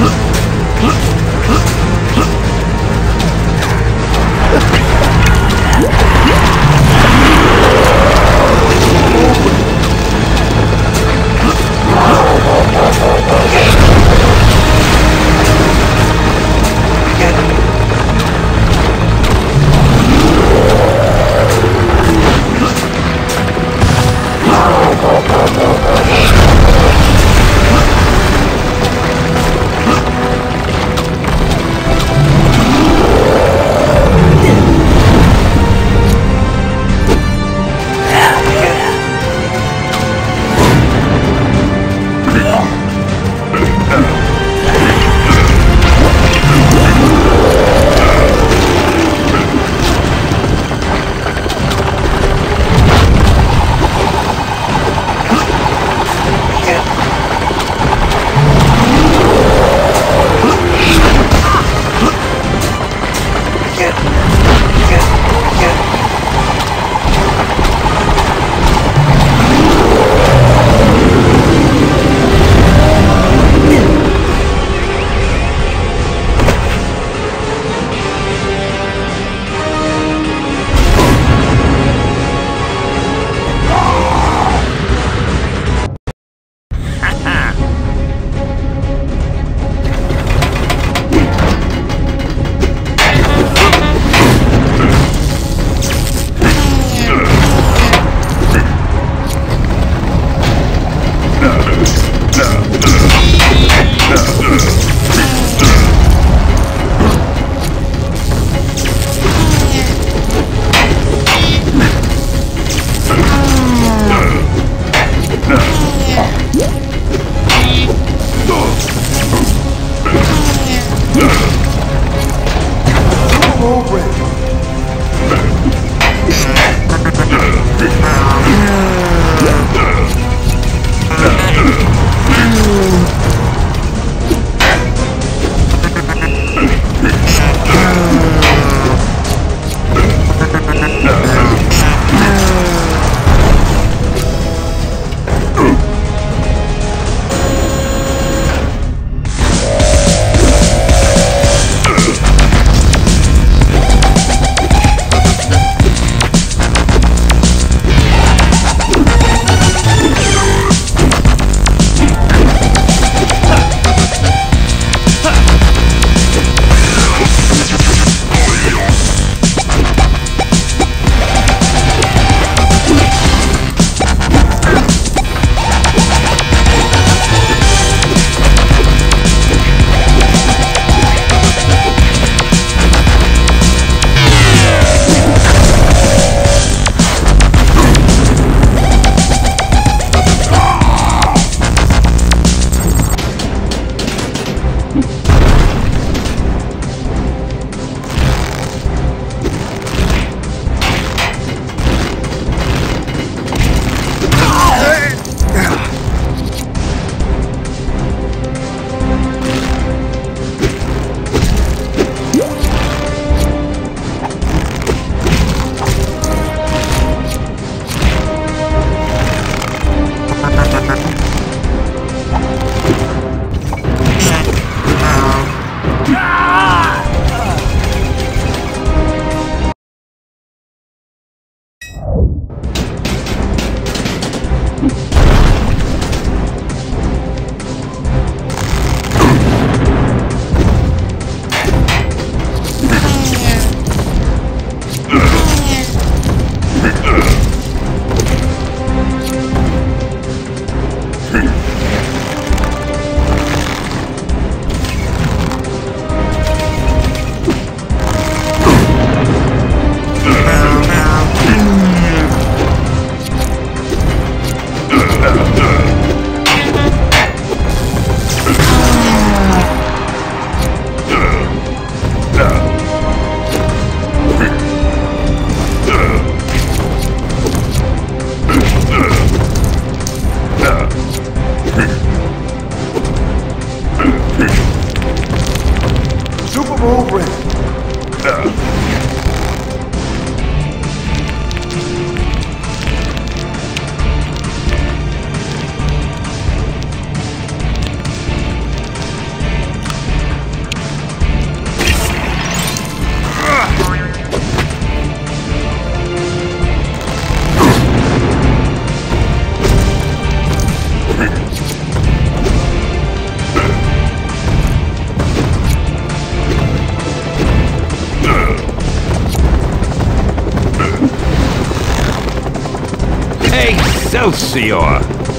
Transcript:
Huh? Ugh! Super move ready. Excelsior!